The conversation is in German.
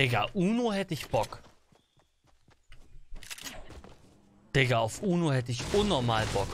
Digga, Uno hätte ich Bock. Digga, auf Uno hätte ich unnormal Bock.